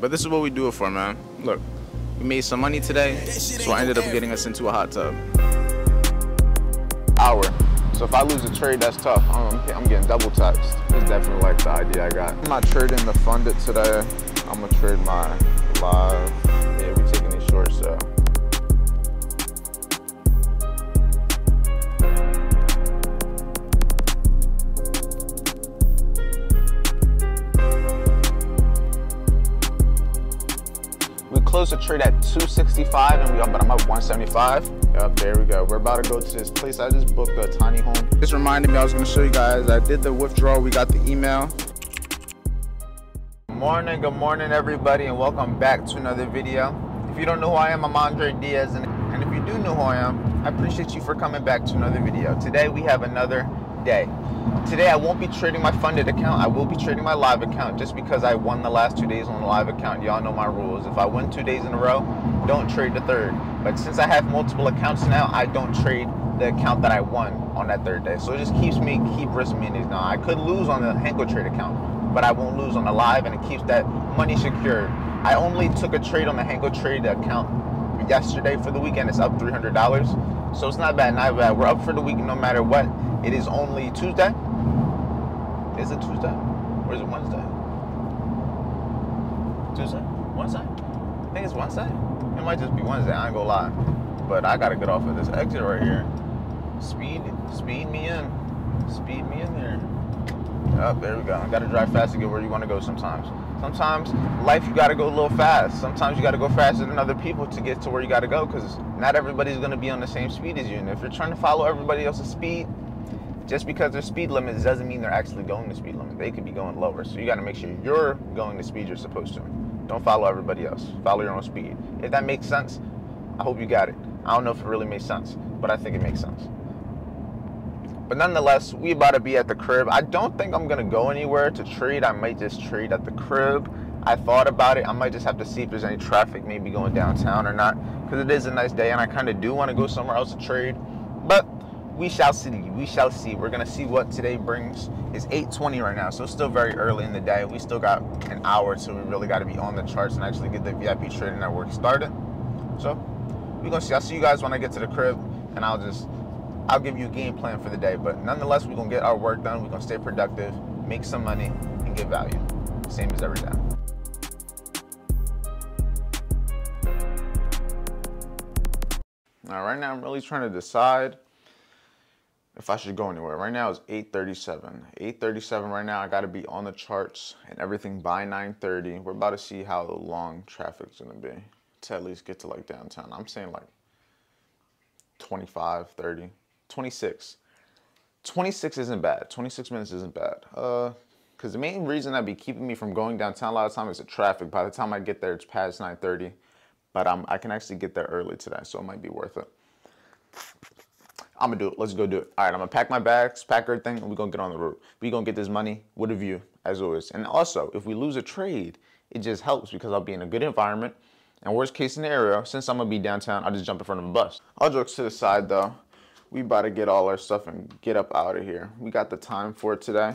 But this is what we do it for, man. Look, we made some money today, so I ended up getting us into a hot tub. Hour. So if I lose a trade, that's tough. I'm, I'm getting double taxed. It's definitely like the idea I got. I'm not trading the funded today. I'm gonna trade my live. Yeah, we taking these shorts, so. Closed the trade at 265 and we up, but I'm up 175. Yep, there we go. We're about to go to this place. I just booked a tiny home. This reminded me I was gonna show you guys, I did the withdrawal, we got the email. Good morning, good morning everybody and welcome back to another video. If you don't know who I am, I'm Andre Diaz and, and if you do know who I am, I appreciate you for coming back to another video. Today we have another day. Today I won't be trading my funded account, I will be trading my live account just because I won the last two days on the live account. Y'all know my rules. If I win two days in a row, don't trade the third. But since I have multiple accounts now, I don't trade the account that I won on that third day. So it just keeps me keep risk managed. Now I could lose on the Hanko trade account, but I won't lose on the live and it keeps that money secured. I only took a trade on the Hanko trade account yesterday for the weekend. It's up $300. So it's not bad, not bad. We're up for the week no matter what. It is only Tuesday. Is it Tuesday? Or is it Wednesday? Tuesday? Wednesday? I think it's Wednesday. It might just be Wednesday. I ain't gonna lie. But I gotta get off of this exit right here. Speed, speed me in. Speed me in there. Oh, there we go. I gotta drive fast to get where you wanna go sometimes. Sometimes life you gotta go a little fast. Sometimes you gotta go faster than other people to get to where you gotta go because not everybody's gonna be on the same speed as you. And if you're trying to follow everybody else's speed, just because there's speed limits doesn't mean they're actually going the speed limit. They could be going lower. So you got to make sure you're going the speed you're supposed to. Don't follow everybody else. Follow your own speed. If that makes sense, I hope you got it. I don't know if it really makes sense, but I think it makes sense. But nonetheless, we about to be at the crib. I don't think I'm gonna go anywhere to trade. I might just trade at the crib. I thought about it. I might just have to see if there's any traffic maybe going downtown or not, because it is a nice day and I kind of do want to go somewhere else to trade. But we shall see. We shall see. We're gonna see what today brings. It's 8:20 right now, so it's still very early in the day. We still got an hour so we really got to be on the charts and actually get the VIP trading network started. So we're gonna see. I'll see you guys when I get to the crib, and I'll just I'll give you a game plan for the day. But nonetheless, we're gonna get our work done. We're gonna stay productive, make some money, and get value. Same as every day. Now, right now, I'm really trying to decide if I should go anywhere. Right now it's 8:37. 8:37 right now. I got to be on the charts and everything by 9:30. We're about to see how long traffic's gonna be to at least get to like downtown. I'm saying like 25, 30, 26. 26 isn't bad. 26 minutes isn't bad. Uh, because the main reason that'd be keeping me from going downtown a lot of time is the traffic. By the time I get there, it's past 9:30. But I'm, I can actually get there early today, so it might be worth it. I'm gonna do it. Let's go do it. All right, I'm gonna pack my bags, pack everything, and we're gonna get on the road. we gonna get this money with a view, as always. And also, if we lose a trade, it just helps because I'll be in a good environment. And worst case scenario, since I'm gonna be downtown, I'll just jump in front of a bus. All jokes to the side though, we about to get all our stuff and get up out of here. We got the time for it today.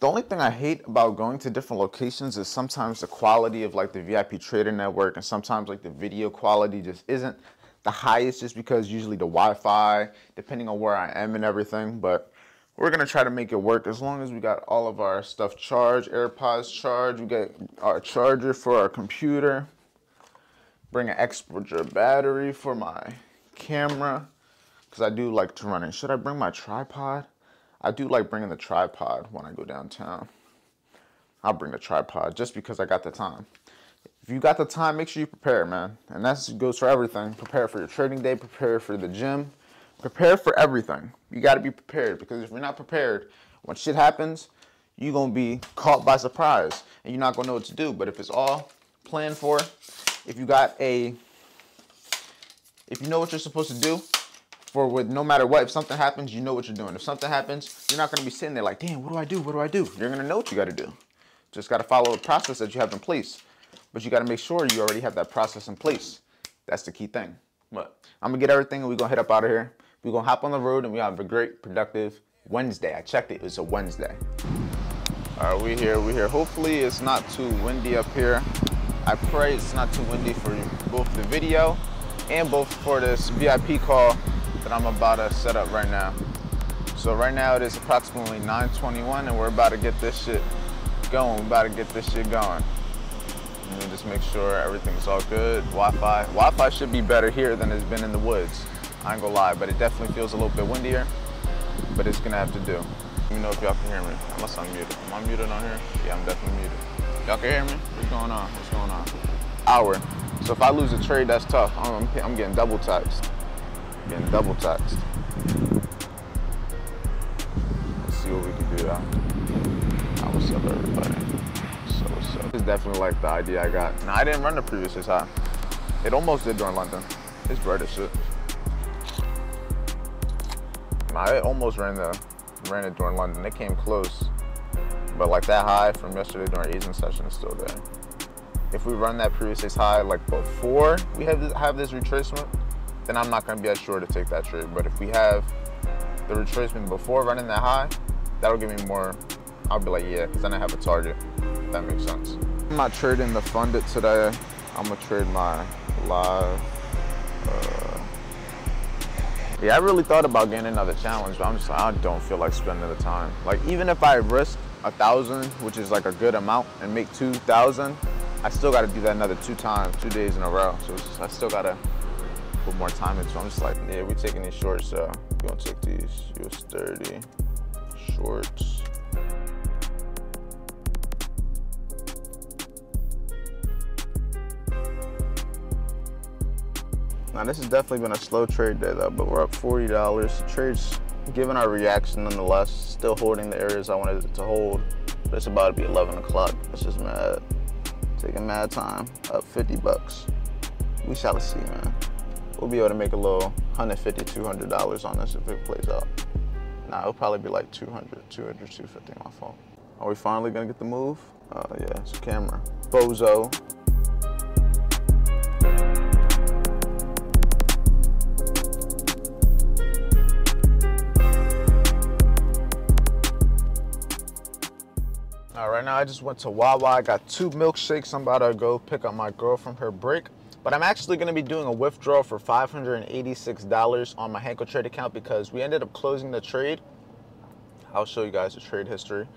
The only thing I hate about going to different locations is sometimes the quality of like the VIP trader network and sometimes like the video quality just isn't the highest just because usually the Wi-Fi, depending on where I am and everything, but we're gonna try to make it work as long as we got all of our stuff charged, AirPods charged, we got our charger for our computer, bring an extra battery for my camera, because I do like to run it. Should I bring my tripod? I do like bringing the tripod when I go downtown. I'll bring the tripod just because I got the time if you got the time, make sure you prepare, man. And that goes for everything. Prepare for your trading day, prepare for the gym, prepare for everything. You got to be prepared because if you're not prepared, when shit happens, you're going to be caught by surprise and you're not going to know what to do. But if it's all planned for, if you got a, if you know what you're supposed to do, for with no matter what, if something happens, you know what you're doing. If something happens, you're not going to be sitting there like, damn, what do I do? What do I do? You're going to know what you got to do. Just got to follow the process that you have in place. But you got to make sure you already have that process in place. That's the key thing. But I'm going to get everything and we're going to head up out of here. We're going to hop on the road and we have a great, productive Wednesday. I checked it. It's a Wednesday. All right, we here, we here. Hopefully it's not too windy up here. I pray it's not too windy for both the video and both for this VIP call that I'm about to set up right now. So right now it is approximately 9.21 and we're about to get this shit going. We're about to get this shit going. Me just make sure everything's all good. Wi-Fi. Wi-Fi should be better here than it's been in the woods. I ain't gonna lie, but it definitely feels a little bit windier, but it's gonna have to do. Let me know if y'all can hear me. Unless I'm muted. Am I muted on here? Yeah, I'm definitely muted. Y'all can hear me? What's going on? What's going on? Hour. So if I lose a trade, that's tough. I'm, I'm getting double taxed. Getting double taxed. Let's see what we can do. Now, what's up, everybody? It's definitely like the idea I got. Now, I didn't run the previous high. It almost did during London. It's bright as shit. I almost ran the ran it during London. It came close. But like that high from yesterday during Asian session is still there. If we run that previous high like before we have this, have this retracement, then I'm not gonna be as sure to take that trade. But if we have the retracement before running that high, that'll give me more, I'll be like, yeah, because then I have a target. That makes sense. I'm not trading the funded today. I'm gonna trade my live. Uh, yeah, I really thought about getting another challenge, but I'm just like, I don't feel like spending the time. Like even if I risk a thousand, which is like a good amount, and make two thousand, I still got to do that another two times, two days in a row. So just, I still got to put more time into. I'm just like, yeah, we taking these shorts, so we gonna take these US 30 shorts. Now this has definitely been a slow trade day though, but we're up $40. trade's given our reaction nonetheless, still holding the areas I wanted it to hold. But it's about to be 11 o'clock. It's just mad. Taking mad time. Up 50 bucks. We shall see, man. We'll be able to make a little 150 $200 on this if it plays out. Nah, it'll probably be like 200 200 250 my fault. Are we finally gonna get the move? Uh, yeah, it's a camera. Bozo. All right, now I just went to Wawa. I got two milkshakes. I'm about to go pick up my girl from her break. But I'm actually going to be doing a withdrawal for $586 on my Hanko trade account because we ended up closing the trade. I'll show you guys the trade history.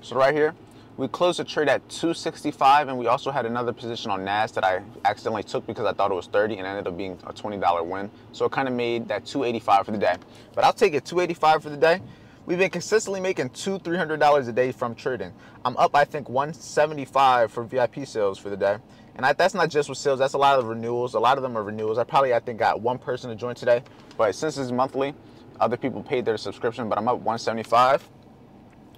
So right here, we closed the trade at 265 and we also had another position on NAS that I accidentally took because I thought it was 30 and ended up being a $20 win. So it kind of made that 285 for the day. But I'll take it 285 for the day We've been consistently making two, three hundred dollars a day from trading. I'm up, I think, 175 for VIP sales for the day. And I, that's not just with sales, that's a lot of renewals. A lot of them are renewals. I probably, I think, got one person to join today. But since it's monthly, other people paid their subscription, but I'm up 175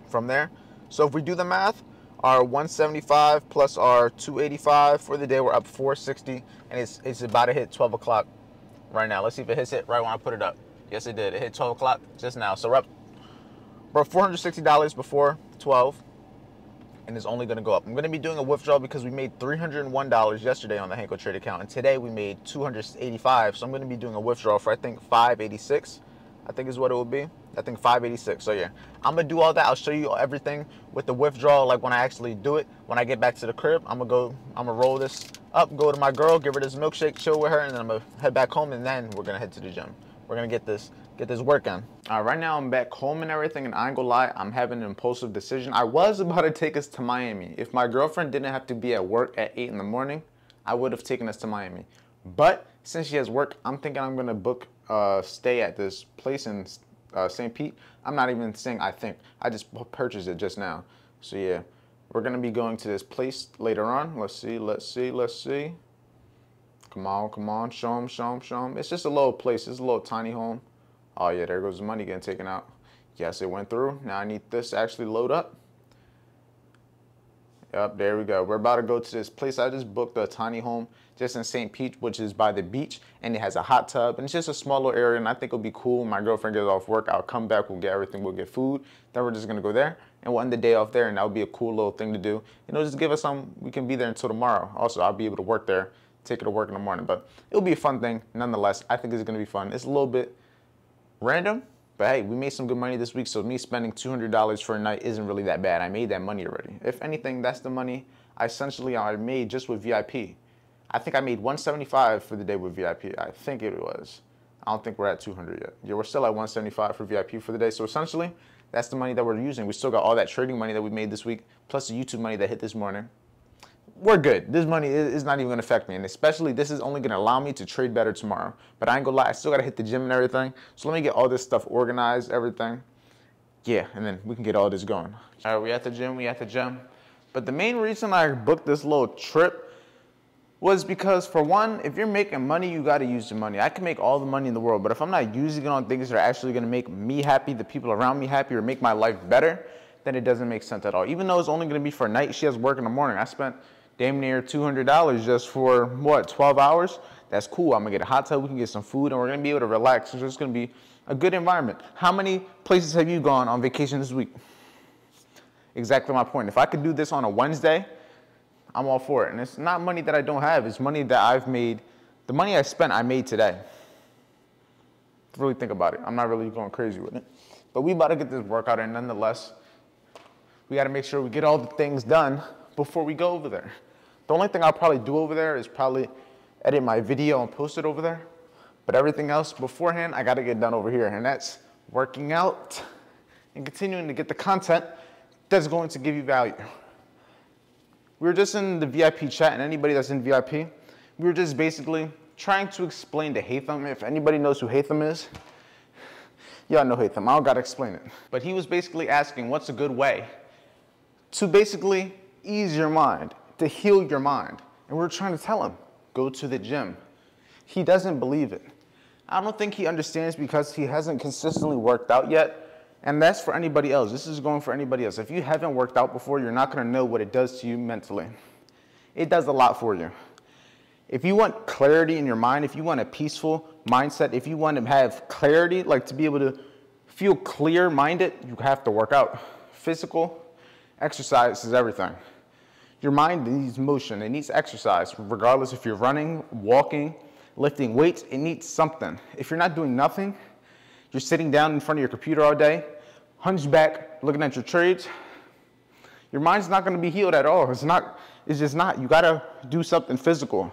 from there. So if we do the math, our 175 plus our 285 for the day, we're up 460, and it's, it's about to hit 12 o'clock right now. Let's see if it hits it right when I put it up. Yes, it did. It hit 12 o'clock just now. So we're up Bro, $460 before 12 and it's only going to go up. I'm going to be doing a withdrawal because we made $301 yesterday on the Hanko trade account and today we made 285. So I'm going to be doing a withdrawal for I think 586. I think is what it will be. I think 586. So yeah, I'm gonna do all that. I'll show you everything with the withdrawal, like when I actually do it. When I get back to the crib, I'm gonna go. I'm gonna roll this up, go to my girl, give her this milkshake, chill with her, and then I'm gonna head back home, and then we're gonna head to the gym. We're gonna get this get this work on. All right, now I'm back home and everything, and I ain't gonna lie, I'm having an impulsive decision. I was about to take us to Miami. If my girlfriend didn't have to be at work at 8 in the morning, I would have taken us to Miami. But since she has work, I'm thinking I'm gonna book uh, stay at this place in uh, St. Pete. I'm not even saying I think, I just purchased it just now. So yeah, we're gonna be going to this place later on. Let's see, let's see, let's see. Come on, come on, show them, show them, show them. It's just a little place, it's a little tiny home. Oh yeah, there goes the money getting taken out. Yes, it went through. Now I need this to actually load up. Yep, there we go. We're about to go to this place. I just booked a tiny home just in St. Pete, which is by the beach, and it has a hot tub, and it's just a small little area, and I think it'll be cool. My girlfriend gets off work, I'll come back, we'll get everything, we'll get food. Then we're just gonna go there, and we'll end the day off there, and that'll be a cool little thing to do. And it'll just give us some, we can be there until tomorrow. Also, I'll be able to work there, take it to work in the morning, but it'll be a fun thing, nonetheless. I think it's gonna be fun. It's a little bit random, But hey, we made some good money this week, so me spending $200 for a night isn't really that bad. I made that money already. If anything, that's the money I essentially I made just with VIP. I think I made 175 for the day with VIP. I think it was. I don't think we're at 200 yet. Yeah, we're still at 175 for VIP for the day. So essentially, that's the money that we're using. We still got all that trading money that we made this week, plus the YouTube money that hit this morning. We're good. This money is not even gonna affect me. And especially, this is only gonna allow me to trade better tomorrow. But I ain't gonna lie, I still gotta hit the gym and everything. So let me get all this stuff organized, everything. Yeah, and then we can get all this going. All right, we at the gym, we at the gym. But the main reason I booked this little trip was because for one, if you're making money, you got to use the money. I can make all the money in the world, but if I'm not using it on things that are actually going to make me happy, the people around me happy, or make my life better, then it doesn't make sense at all. Even though it's only going to be for a night, she has work in the morning. I spent damn near $200 just for what, 12 hours? That's cool. I'm to get a hot tub, we can get some food, and we're to be able to relax. It's just to be a good environment. How many places have you gone on vacation this week? Exactly my point. If I could do this on a Wednesday, I'm all for it. And it's not money that I don't have, it's money that I've made. The money I spent, I made today. Really think about it. I'm not really going crazy with it. But we about to get this workout in nonetheless. We got to make sure we get all the things done before we go over there. The only thing I'll probably do over there is probably edit my video and post it over there. But everything else beforehand, I got to get done over here. And that's working out and continuing to get the content that's going to give you value we were just in the VIP chat, and anybody that's in VIP, we were just basically trying to explain to Hatham. If anybody knows who Hatham is, y'all know Hatham. I don't gotta explain it. But he was basically asking, what's a good way to basically ease your mind, to heal your mind? And we are trying to tell him, go to the gym. He doesn't believe it. I don't think he understands because he hasn't consistently worked out yet and that's for anybody else. This is going for anybody else. If you haven't worked out before, you're not going to know what it does to you mentally. It does a lot for you. If you want clarity in your mind, if you want a peaceful mindset, if you want to have clarity, like to be able to feel clear minded, you have to work out. Physical exercise is everything. Your mind needs motion, it needs exercise, regardless if you're running, walking, lifting weights, it needs something. If you're not doing nothing, you're sitting down in front of your computer all day, hunchback, looking at your trades. Your mind's not going to be healed at all. It's not. It's just not. You got to do something physical.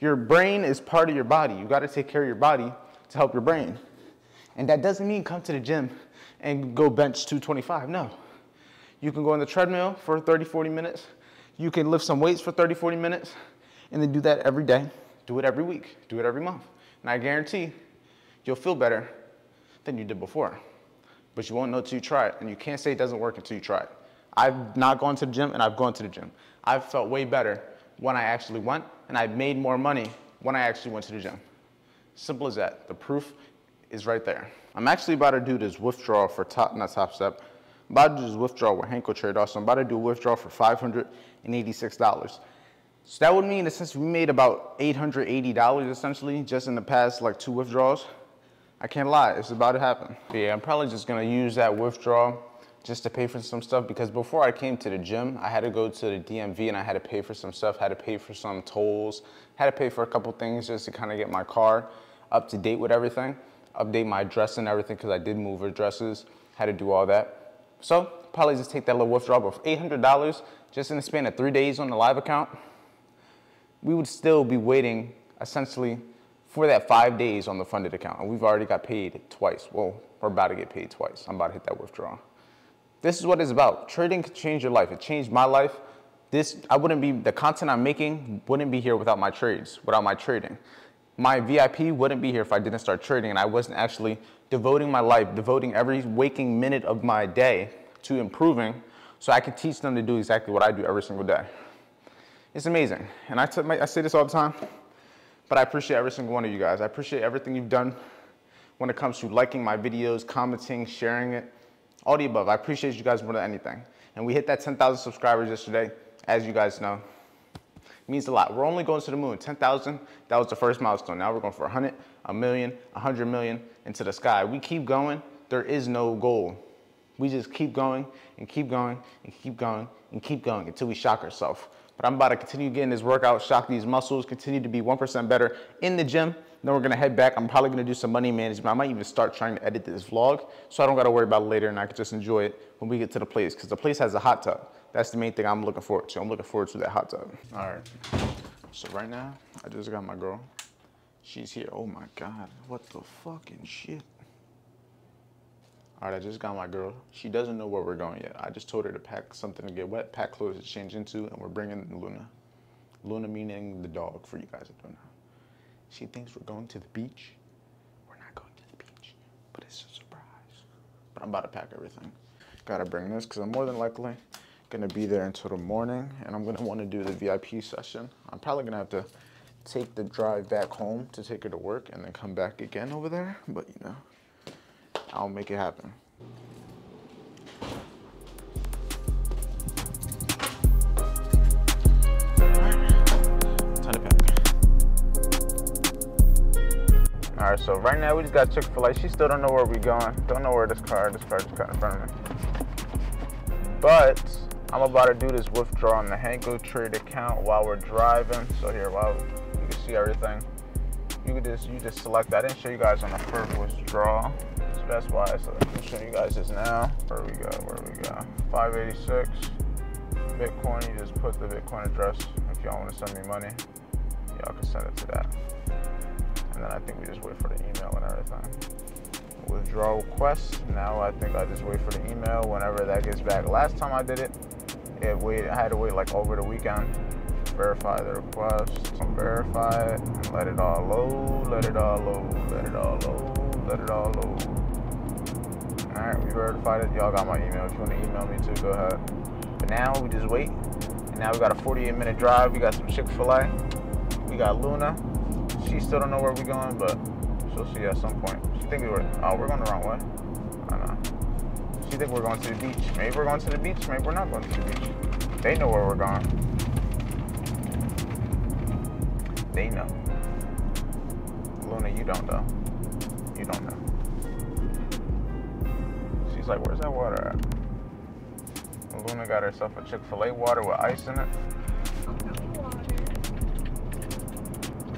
Your brain is part of your body. You got to take care of your body to help your brain. And that doesn't mean come to the gym and go bench 225. No. You can go on the treadmill for 30, 40 minutes. You can lift some weights for 30, 40 minutes and then do that every day. Do it every week. Do it every month. And I guarantee you'll feel better than you did before. But you won't know until you try it. And you can't say it doesn't work until you try it. I've not gone to the gym and I've gone to the gym. I've felt way better when I actually went and I made more money when I actually went to the gym. Simple as that. The proof is right there. I'm actually about to do this withdrawal for top, not top step. About to do this withdrawal with Hanko Trade Also. I'm about to do a withdrawal for $586. So that would mean since we made about $880 essentially just in the past like two withdrawals. I can't lie, it's about to happen. But yeah, I'm probably just gonna use that withdrawal just to pay for some stuff because before I came to the gym, I had to go to the DMV and I had to pay for some stuff, had to pay for some tolls, had to pay for a couple things just to kind of get my car up to date with everything, update my address and everything because I did move addresses, had to do all that. So probably just take that little withdrawal of $800 just in the span of three days on the live account. We would still be waiting essentially for that five days on the funded account. And we've already got paid twice. Well, we're about to get paid twice. I'm about to hit that withdrawal. This is what it's about. Trading can change your life. It changed my life. This, I wouldn't be, the content I'm making wouldn't be here without my trades, without my trading. My VIP wouldn't be here if I didn't start trading and I wasn't actually devoting my life, devoting every waking minute of my day to improving so I could teach them to do exactly what I do every single day. It's amazing. And I, my, I say this all the time. But I appreciate every single one of you guys. I appreciate everything you've done when it comes to liking my videos, commenting, sharing it, all the above. I appreciate you guys more than anything. And we hit that 10,000 subscribers yesterday, as you guys know. Means a lot. We're only going to the moon. 10,000, that was the first milestone. Now we're going for 100, a million, 100 million into the sky. We keep going. There is no goal. We just keep going and keep going and keep going and keep going until we shock ourselves. But I'm about to continue getting this workout, shock these muscles, continue to be 1% better in the gym. Then we're gonna head back. I'm probably gonna do some money management. I might even start trying to edit this vlog so I don't gotta worry about it later and I can just enjoy it when we get to the place because the place has a hot tub. That's the main thing I'm looking forward to. I'm looking forward to that hot tub. All right, so right now, I just got my girl. She's here. Oh my God, what the fucking shit? All right, I just got my girl. She doesn't know where we're going yet. I just told her to pack something to get wet, pack clothes to change into, and we're bringing Luna. Luna meaning the dog for you guys that don't know. She thinks we're going to the beach. We're not going to the beach, but it's a surprise. But I'm about to pack everything. Gotta bring this because I'm more than likely gonna be there until the morning and I'm gonna wanna do the VIP session. I'm probably gonna have to take the drive back home to take her to work and then come back again over there, but you know, I'll make it happen. All right, so right now we just got Chick-fil-A. She still don't know where we're going. Don't know where this car, this car just got in front of me. But I'm about to do this withdrawal on the Hanko Trade account while we're driving. So here, while you can see everything, you can just you just select that. I didn't show you guys on the first withdrawal. So that's why. So I'm show you guys this now. Where we go? Where we go? 586 Bitcoin. You just put the Bitcoin address if y'all want to send me money. Y'all can send it to that. And then I think we just wait for the email and everything withdrawal request. Now I think I just wait for the email whenever that gets back. Last time I did it, it wait I had to wait like over the weekend. Verify the request, verify it, and let it all load, let it all load, let it all load, let it all load. Alright, we verified it. Y'all got my email. If you want to email me too, go ahead. But now we just wait. And now we got a 48 minute drive. We got some Chick-fil-A. We got Luna. She still don't know where we're going, but she'll see at some point. She think we were, oh, we're going the wrong way. Know. Think we're going to the beach. Maybe we're going to the beach. Maybe we're not going to the beach. They know where we're going. They know. Luna, you don't know. You don't know. She's like, where's that water at? Luna got herself a Chick-fil-A water with ice in it.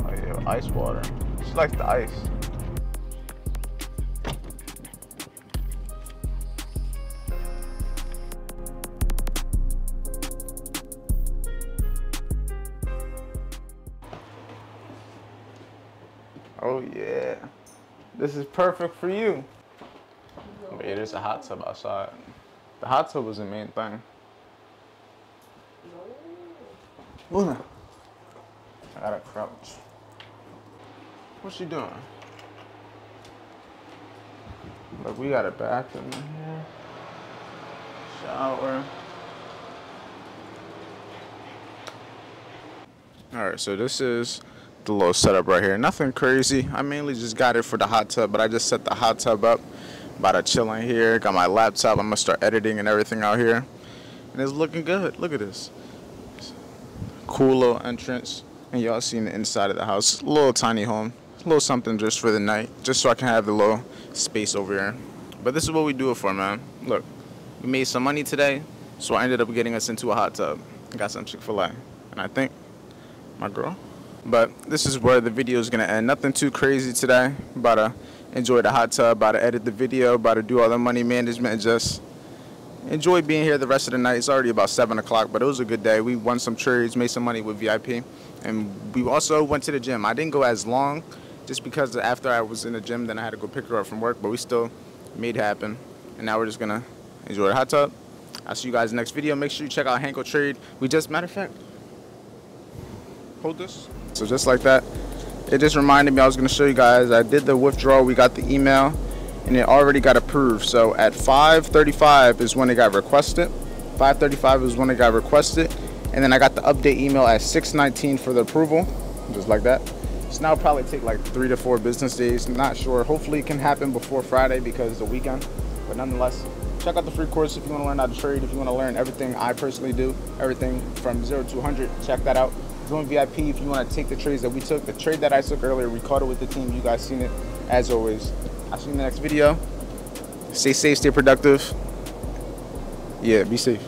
Oh yeah, ice water. She likes the ice. This is perfect for you. But yeah, there's a hot tub outside. The hot tub was the main thing. Luna. I gotta crouch. What's she doing? Look, we got a bathroom in here. Shower. Alright, so this is the little setup right here. Nothing crazy. I mainly just got it for the hot tub, but I just set the hot tub up. About to chill in here. Got my laptop. I'm gonna start editing and everything out here. And it's looking good. Look at this. Cool little entrance. And y'all seen the inside of the house. Little tiny home. A little something just for the night. Just so I can have the little space over here. But this is what we do it for, man. Look, we made some money today. So I ended up getting us into a hot tub. Got some Chick-fil-A. And I think my girl but this is where the video is going to end. Nothing too crazy today. About to enjoy the hot tub, about to edit the video, about to do all the money management, and just enjoy being here the rest of the night. It's already about 7 o'clock, but it was a good day. We won some trades, made some money with VIP, and we also went to the gym. I didn't go as long just because after I was in the gym, then I had to go pick her up from work, but we still made it happen. And now we're just going to enjoy the hot tub. I'll see you guys next video. Make sure you check out Hanko Trade. We just, matter of fact, hold this. So just like that, it just reminded me I was to show you guys. I did the withdrawal. We got the email and it already got approved. So at 5:35 is when it got requested. 5:35 is when it got requested, and then I got the update email at 6:19 for the approval, just like that. So now probably take like three to four business days. Not sure. Hopefully it can happen before Friday because it's the weekend. But nonetheless, check out the free course if you want to learn how to trade. If you want to learn everything I personally do, everything from zero to 100, check that out join VIP if you want to take the trades that we took. The trade that I took earlier, we caught it with the team. You guys seen it as always. I'll see you in the next video. Stay safe, stay productive. Yeah, be safe.